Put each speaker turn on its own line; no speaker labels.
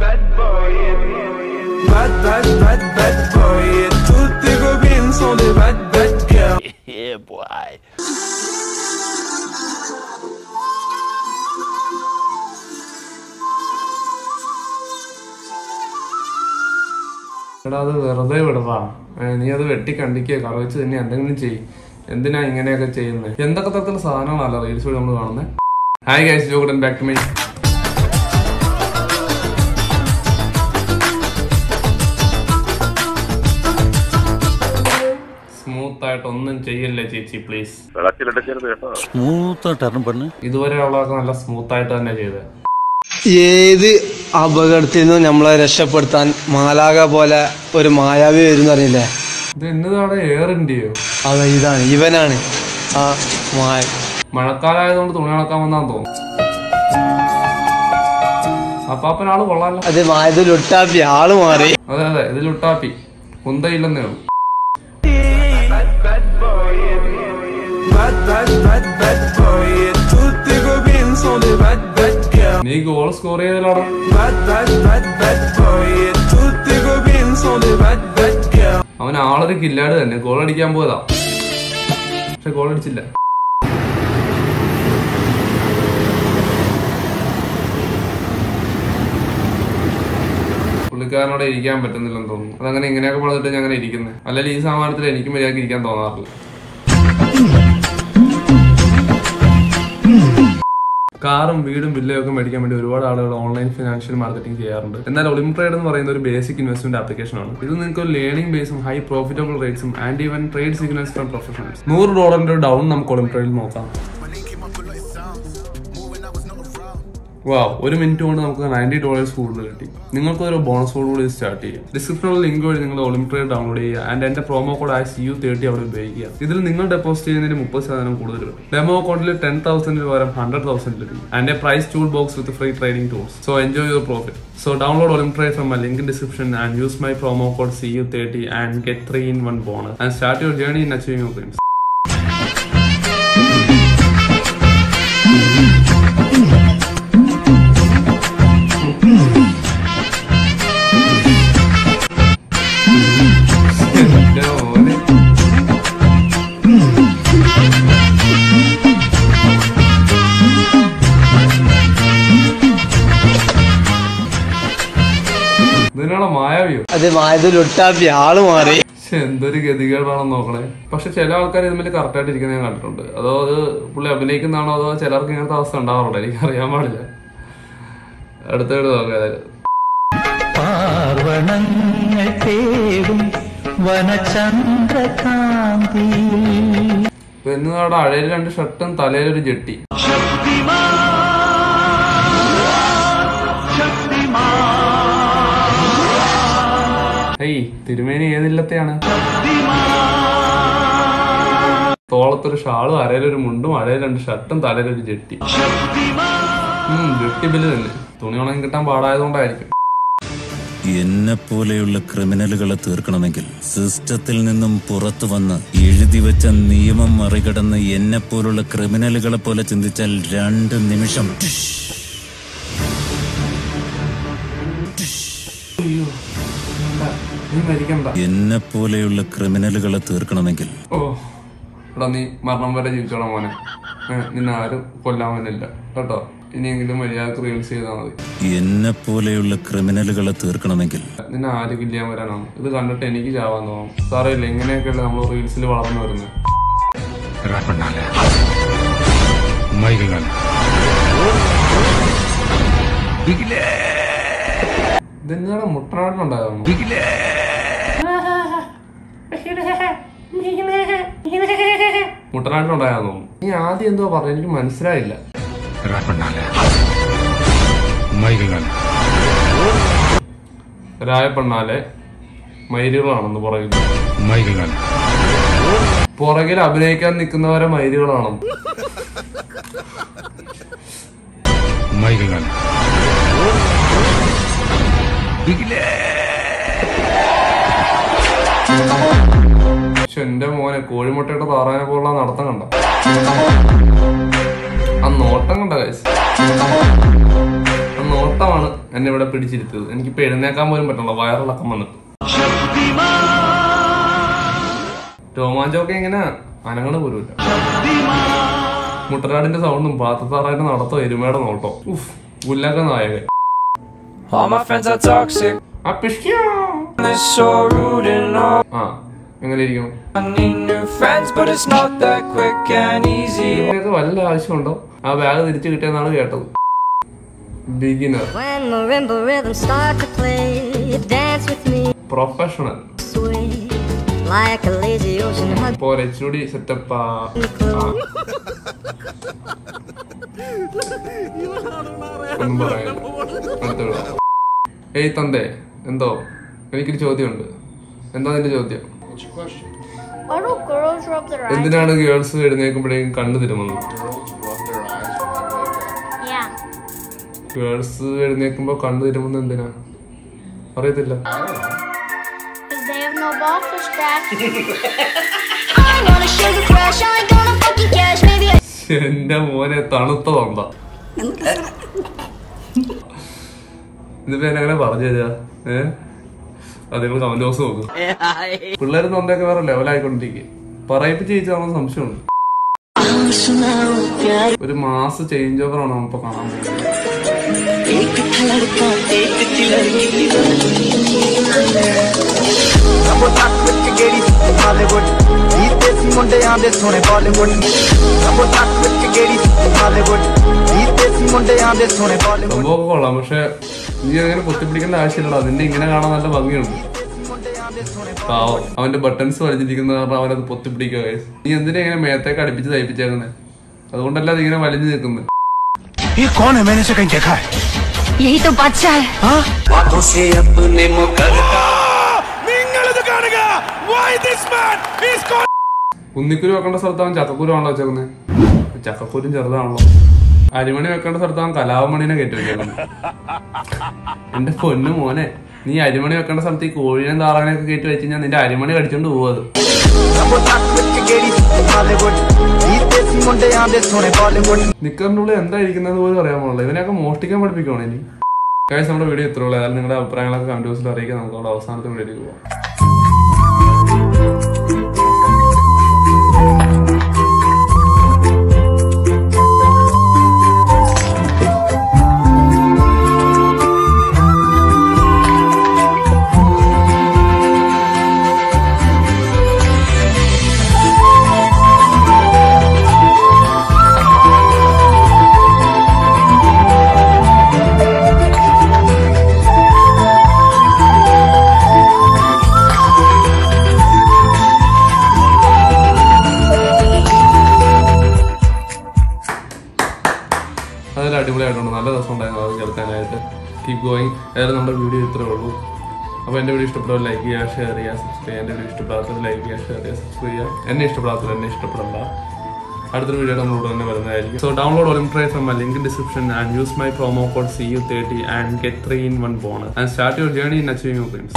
bad boy. Bad, bad, bad, bad boy. Toutes tes copines sont des bad, bad girls.
yeah, boy.
എടാ അത് വെറുതെ വിടതാ നീ അത് വെട്ടി കണ്ടിക്കുക കറി വെച്ച് തന്നെ എന്തെങ്കിലും ചെയ്യും എന്തിനാ ഇങ്ങനെയൊക്കെ ചെയ്യുന്നത് എന്തൊക്കെ തരത്തിലുള്ള സാധനങ്ങളല്ല റീൽസ് വഴി നമ്മൾ കാണുന്നത് ഹായ് ഗൈസ് ജോഗൻ ബാക്ക് ടു മൈ ആയിട്ട് ഒന്നും ചെയ്യല്ലേ ചേച്ചി പ്ലീസ്
വിളക്കിലെടുക്കരുത് കേട്ടോ.
സ്മൂത്തായിട്ട് ടേൺ പെണ്ണ്.
ഇതുവരെ ഉള്ളതൊക്കെ നല്ല സ്മൂത്ത് ആയിട്ട് തന്നെ ചെയ്തത്
ഏത് അപകടത്തിൽ നിന്നും നമ്മളെ രക്ഷപ്പെടുത്താൻ മാലാക പോലെ ഒരു മായാവി വരും അറിയില്ലേ?
ഇത് എന്നതാണ് എയർ ഇന്ത്യയോ
അതെ ഇതാണ്. ഇവനാണ് ആ മായ
മഴക്കാലമായതുകൊണ്ട് തുണി അളക്കാൻ വന്നാന്ന് തോന്നുന്നു. അപ്പാപ്പനാൾ കൊള്ളാലോ
അത് മായത് ലുട്ടാപ്പി ആൾ മാറി.
അതെ അതെ ഇത് ലുട്ടാപ്പി കുന്തയില്ലെന്നേ ഉള്ളൂ. നീ ഗോൾ സ്കോർ ചെയ്തല്ലോടാ. അവൻ ആളൊരു കില്ലാട് തന്നെ. ഗോൾ അടിക്കാൻ പോയതാ. പക്ഷെ ഗോൾ അടിച്ചില്ല. പുള്ളിക്കാരനോട് ഇരിക്കാൻ പറ്റുന്നില്ലെന്ന് തോന്നുന്നു. അതങ്ങനെ ഇങ്ങനെയൊക്കെ പറഞ്ഞിട്ട് ഞാൻ അങ്ങനെ ഇരിക്കുന്നത് അല്ലെങ്കിൽ ഈ സാമാനത്തിൽ എനിക്ക് മര്യാദയ്ക്ക് ഇരിക്കാൻ തോന്നാറില്ല. കാറും വീടും വില്ലയും ഒക്കെ മേടിക്കാൻ വേണ്ടി ഒരുപാട് ആളുകൾ ഓൺലൈൻ ഫിനാൻഷ്യൽ മാർക്കറ്റിംഗ് ചെയ്യാറുണ്ട്. എന്നാൽ ഒളിംട്രേഡ് എന്ന് പറയുന്ന ഒരു ബേസിക് ഇൻവെസ്റ്റ്മെന്റ് ആപ്ലിക്കേഷൻ ആണ്. ഇത് നിങ്ങൾക്ക് ഒരു ലേണിംഗ് ബേസും high profitable റേറ്റ്സും and even trade signals from professionals നൂറ് ഡോളറിന്റെ ഡൗൺ നമുക്ക് ഒളിംട്രേഡിൽ നോക്കാം. വാവ് ഒരു മിനിറ്റ് കൊണ്ട് നമുക്ക് നയന്റി ഡോളേഴ്സ് കൂടുതൽ കിട്ടി. നിങ്ങൾക്ക് ഒരു ബോണസോട് കൂടി സ്റ്റാർട്ട് ചെയ്യാം. ഡിസ്ക്രിപ്ഷനിലുള്ള ലിങ്ക് വഴി നിങ്ങൾ ഒളിമ്പിക് ഡൗൺലോഡ് ചെയ്യുക. ആൻഡ് എന്റെ പ്രോമോ കോഡ് ആയ സി യു തേർട്ടി അവിടെ ഉപയോഗിക്കുക. ഇതിൽ നിങ്ങൾ ഡെപ്പോസിറ്റ് ചെയ്യുന്നതിന് മുപ്പത് ശതമാനം കൂടുതൽ കിട്ടും. ഡെമോ അക്കൗണ്ടിൽ ടെൻ തൗസൻഡിന് പകരം ഹൺഡ്രഡ് തൗസൻഡ് ലഭിക്കും and a prize tool box with free training tools so enjoy your profit so download Olympic from my link description and use my promo code C U thirty and get three in one bonus and start your journey in achieving your dreams മായാവിയോ
അത് മായത് ലുട്ടാപ്പി ആൾ മാറി.
പക്ഷെ എന്തൊരു ഗതികേടാണെന്ന് നോക്കണേ. പക്ഷെ ചില ആൾക്കാർ ഇതുമേൽ correct ആയിട്ട് ഇരിക്കുന്നത് ഞാൻ കണ്ടിട്ടുണ്ട്. അതോ അത് പുള്ളി അഭിനയിക്കുന്നതാണോ അതോ ചിലർക്ക് ഇങ്ങനത്തെ അവസ്ഥ ഉണ്ടാവാറുണ്ട്? എനിക്ക് അറിയാൻ പാടില്ല. അടുത്തേട് നോക്കാം എന്നതാടെ അഴയിൽ രണ്ട് ഷർട്ടും തലയിലൊരു ജെട്ടി. ഹേയ് തിരുമേനി ഏതില്ലത്തെയാണ് തോളത്തൊരു ഷാളും അരയിലൊരു മുണ്ടും അരയിൽ രണ്ട് ഷർട്ടും തലയിലൊരു ജെട്ടി. ഉം ജെട്ടി ബില്ല് തന്നെ. തുണി ഉണങ്ങി കിട്ടാൻ പാടായതുകൊണ്ടായിരിക്കും.
എന്നെ പോലെയുള്ള ക്രിമിനലുകളെ തീർക്കണമെങ്കിൽ സിസ്റ്റത്തിൽ നിന്നും പുറത്തു വന്ന് എഴുതി വെച്ച നിയമം മറികടന്ന് എന്നെ പോലുള്ള ക്രിമിനലുകളെ പോലെ ചിന്തിച്ചാൽ രണ്ട് നിമിഷം.
നീ മരിക്കണ്ട.
എന്നെ പോലെയുള്ള ക്രിമിനലുകളെ തീർക്കണമെങ്കിൽ.
ഓ എടാ നീ മരണം വരെ ജീവിച്ചോളാം മോനെ. നിന്നെ ആരും കൊല്ലാൻ വന്നില്ല. കേട്ടോ? ഇനിയെങ്കിലും മര്യാദയ്ക്ക് റീൽസ് ചെയ്താൽ മതി.
എന്നെ പോലെയുള്ള ക്രിമിനലുകളെ തീർക്കണമെങ്കിൽ.
നിന്നെ ആര് കില്ലാൻ വരാനാണ് ഇത് കണ്ടിട്ട് എനിക്ക് ചാവാൻ തോന്നും. സാറേ ഇല്ല ഇങ്ങനെയൊക്കെയല്ലേ നമ്മൾ റീൽസിൽ വളർന്നു വരുന്നത് ഇതെന്താണ് മുട്ടനാട്ടിലുണ്ടായിരുന്നു മുട്ടനാട്ടിലുണ്ടായെന്ന് തോന്നുന്നു നീ ആദ്യം എന്തോ പറഞ്ഞു എനിക്ക് മനസ്സിലായില്ല. രായപ്പെണ്ണാലെ മൈരുകളാണെന്ന് പറയുന്നു. പുറകിൽ അഭിനയിക്കാൻ നിൽക്കുന്നവരെ മൈരുകളാണെന്ന് പക്ഷെ എന്റെ മോനെ കോഴിമുട്ടയുടെ താറാനെ പോലുള്ള നടത്തം കണ്ട? ആ നോട്ടം കണ്ട guys. ആ നോട്ടമാണ് എന്നെ ഇവിടെ പിടിച്ചിരുത്തത് എനിക്കിപ്പോ എഴുന്നേക്കാൻ പോലും പറ്റുള്ള വയറിളക്കം വന്നിട്ട്. രോമാഞ്ചമൊക്കെ ഇങ്ങനെ അനങ്ങണ പോലുമില്ല. മുട്ടനാടിന്റെ സൗണ്ടും പാത്രത്താറായിട്ട് നടത്തോ എരുമയുടെ നോട്ടോ. ഉഫ് ഉല്ലക നായകൻ.
All my friends are toxic. They're so rude and all.
ആ എങ്ങനെ ഇരിക്കണം
I need new friends, but it's not that quick and easy.
നിങ്ങൾക്ക് വല്ല ആവശ്യമുണ്ടോ ആ ബാഗ് തിരിച്ചു കിട്ടിയെന്നാണ് കേട്ടത് beginner
When marimba rhythms start to play, you dance with me,
professional
sway like a lazy ocean hug
ഇപ്പോ എച്ച് ഡി സെറ്റപ്പ്
the.
ഏയ് തന്തേ എന്തോ? എനിക്കൊരു ചോദ്യമുണ്ട്. എന്താ നിന്റെ ചോദ്യം? എന്തിനാണ് ഗേൾസ് എഴുന്നേൽക്കുമ്പോഴേക്കും കണ്ണു തിരുമുന്നത്. ഗേൾസ് എഴുന്നേൽക്കുമ്പോ കണ്ണു തിരുമുന്നത് എന്തിനാ? അറിയത്തില്ല.
I'm gonna show the balls to scratch.
I want a sugar crush, I ain't gonna fucking cash, maybe I
എന്റെ മോനെ തണുത്ത തന്ത ഇതിപ്പോ എന്നെ അങ്ങനെ പറഞ്ഞു തരാ? ഏ? അത് നിങ്ങൾ കമന്റ് ബോക്സ് നോക്കും. പിള്ളേർ തന്തയൊക്കെ വേറെ ലെവലായിക്കൊണ്ടിരിക്കും പറയിപ്പിച്ച് ചെയ്യിച്ചാണോ സംശയമുണ്ട്. ഒരു മാസ് ചേഞ്ച് ഓവർ ആണ് നമ്മളിപ്പോ കാണാൻ പോകുന്നത്?
ਰੱਬੋ ਤੱਕ ਵਿੱਚ ਗੇੜੀ ਹਾਲੀਵੁੱਡ ਗੀਤ ਦੇਸੀ ਮੁੰਡਿਆਂ ਦੇ ਸੋਹਣੇ ਬਾਲੀਵੁੱਡ ਰੱਬੋ ਤੱਕ ਵਿੱਚ ਗੇੜੀ ਹਾਲੀਵੁੱਡ ਗੀਤ ਦੇਸੀ ਮੁੰਡਿਆਂ ਦੇ ਸੋਹਣੇ ਬਾਲੀਵੁੱਡ
സംഭവമൊക്കെ കൊള്ളാം പക്ഷെ നീ അങ്ങനെ പൊത്തിപ്പിടിക്കേണ്ട ആവശ്യമില്ലടാ നിന്നെ ഇങ്ങനെ കാണാൻ നല്ല ഭംഗിയുണ്ട് പാവം അവന്റെ ബട്ടൺസ് വലിഞ്ഞിരിക്കുന്ന കാരണം അവനത് പൊത്തിപ്പിടിക്കുക guys. നീ എന്തിനാ ഇങ്ങനെ മേത്തേക്ക് അടുപ്പിച്ച് തയ്പ്പിച്ചേക്കുന്നത് അതുകൊണ്ടല്ല അത് ഇങ്ങനെ വലിഞ്ഞു നിൽക്കുന്നത്
യഹി തോ ബാദ്ഷാഹ്
ഉന്നിക്കുരു വെക്കേണ്ട സ്ഥലത്താണ്? ചക്കക്കുരുവാണല്ലോ വെച്ചേക്കുന്നത് ചക്കക്കുരും ചെറുതാണല്ലോ. അരിമണി വെക്കേണ്ട സ്ഥലത്താണ് കലാവമണിനെ കയറ്റി വെച്ചേക്കുന്നത് എന്റെ പൊന്നു മോനെ നീ അരിമണി വെക്കേണ്ട സ്ഥലത്ത് ഈ കോഴിനെ താറാനെ ഒക്കെ കയറ്റി വെച്ച് കഴിഞ്ഞാൽ നിന്റെ അരിമണി കടിച്ചോണ്ട് പോവത്.
നിക്കറിനുള്ളിൽ ਦੇ
ਸੋਹਣੇ പോലും അറിയാൻ പാടില്ല. ഇവനെയൊക്കെ മോഷ്ടിക്കാൻ പഠിപ്പിക്കണം ഇനി. കഴിഞ്ഞ നമ്മുടെ വീഡിയോ ഇത്രയുള്ളൂ അതായത് നിങ്ങളുടെ അഭിപ്രായങ്ങളൊക്കെ കമന്റ് ബോക്സിൽ അറിയിക്കാൻ നമുക്ക് അവിടെ അവസാനത്തെ വീഡിയോയിലേക്ക് പോകാം അടിപൊളിയായിട്ടുണ്ട്. നല്ല രസം ഉണ്ടായിരുന്നു അത് കേൾക്കാനായിട്ട്. കീപ് ഗോയിങ് അതായത് നമ്മുടെ വീഡിയോ ഇത്രേ ഉള്ളൂ. അപ്പോൾ എന്റെ വീഡിയോ ഇഷ്ടപ്പെട്ടാൽ ലൈക്ക് ചെയ്യുക ഷെയർ ചെയ്യുക സബ്സ്ക്രൈബ് ചെയ്യുക. എന്റെ വീഡിയോ ഇഷ്ടപ്പെടാത്തത് ലൈക്ക് ചെയ്യുക ഷെയർ ചെയ്യുക സബ്സ്ക്രൈബ് ചെയ്യുക. എന്നെ ഇഷ്ടപ്പെടാത്തത് എന്നെ ഇഷ്ടപ്പെടണ്ട. അടുത്തൊരു വീഡിയോ നമ്മളോട് തന്നെ വരുന്നതായിരിക്കും. So download Olymp Trade from link description and use my promo code C U CU30 and get 3 in 1 bonus and start your journey in achieving your dreams.